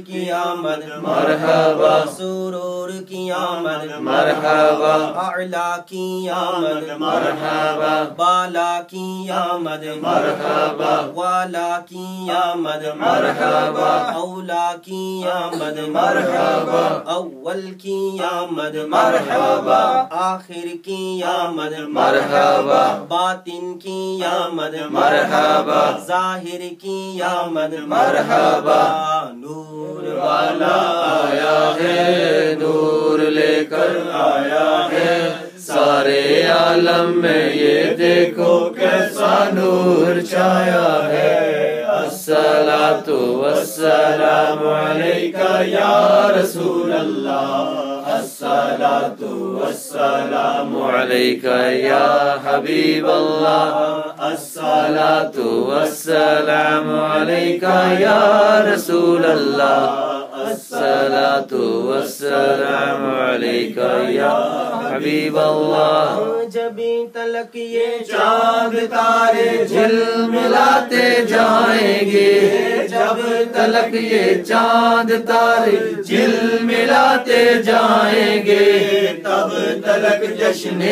کی آمد مرحبا سرور کی آمد مرحبا اعلا کی آمد مرحبا بالا کی آمد مرحبا والا کی آمد مرحبا اولا کی آمد مرحبا اول کی آمد مرحبا آخر کی آمد مرحبا باطن کی آمد مرحبا ظاہر کی آمد مرحبا نور والا آیا ہے نور نور لے کر آیا ہے۔ سارے عالم میں یہ دیکھو کیسا نور چھایا ہے۔ السلام والسلام علیکہ یا رسول اللہ۔ السلام والسلام علیکہ یا حبیب اللہ۔ السلام والسلام علیکہ یا رسول اللہ۔ السلام والسلام علیکہ یا حبیب اللہ جب تلک یہ چاند تارے جل ملاتے جائیں گے. جب تلک یہ چاند تارے جل ملاتے جائیں گے. تب تلک جشن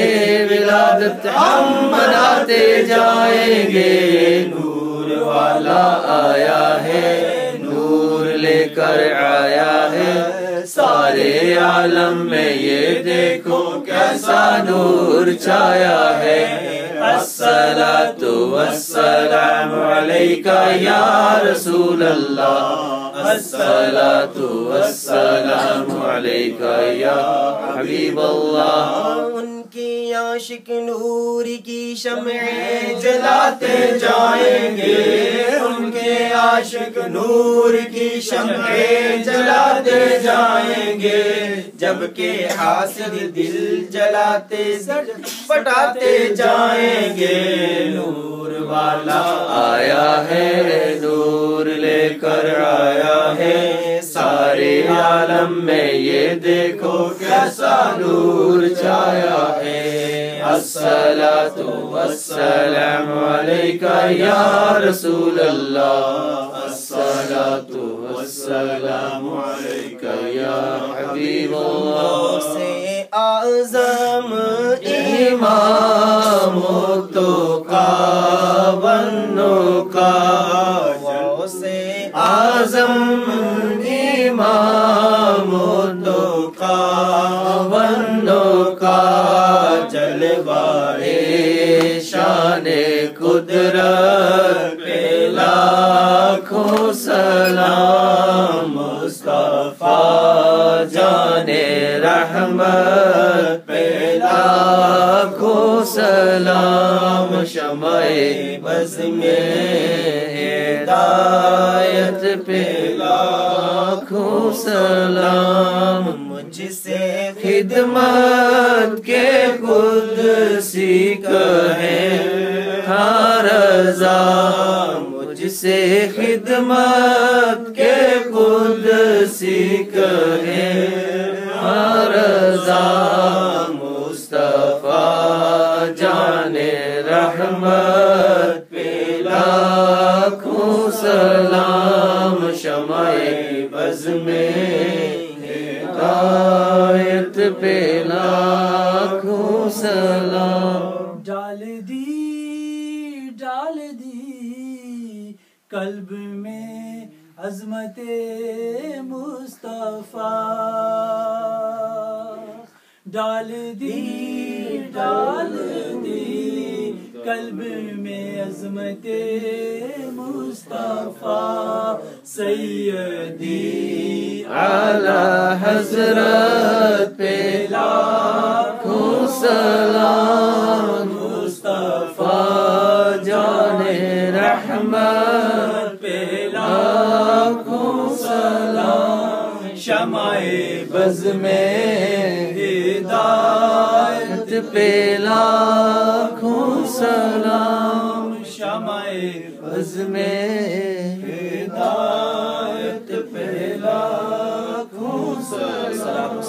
ولادت ہم مناتے جائیں گے. نور والا آیا ہے. لے کر آیا ہے۔ سارے عالم میں یہ دیکھو کیسا نور چھایا ہے۔ السلام والسلام علیکہ یا رسول اللہ۔ السلام والسلام علیکہ یا حبیب اللہ۔ ان کی عاشق نور کی شمعیں جلاتے جائیں گے۔ ان کے عاشق نور کی شمعیں جلاتے جائیں گے۔ جبکہ حاسد دل جلاتے پٹاتے جائیں گے۔ نور والا آیا ہے نور لے کر آیا سارے عالم میں یہ دیکھو کیسا نور چھایا ہے۔ السلام والسلام علیکہ یا رسول اللہ۔ السلام والسلام علیکہ یا حبیب اللہ۔ ایمانوں آزم امام تو کا بنو کا جلوائے شان قدرت پہ لاکھوں سلام مصطفیٰ جان رحمت پہ لاکھوں شمع بز میں ہدایت پہ لاکھوں سلام۔ مجھ سے خدمت کے خود سیکھ ہے رضا۔ مجھ سے خدمت کے خود سیکھ ہے رضا۔ رحمت پہ لاکھوں سلام شمع بز میں ہدایت پہ لاکھوں سلام ڈال دی ڈال دی، قلب میں عظمت مصطفیٰ۔ ڈال دی ڈال دی قلب میں عظمت مصطفیٰ سیدی اعلی حضرت پہ لاکھوں سلام مصطفیٰ، جان رحمت بز میں ہدایت پہ لاکھوں سلام شمع بز میں ہدایت پہ لاکھوں سلام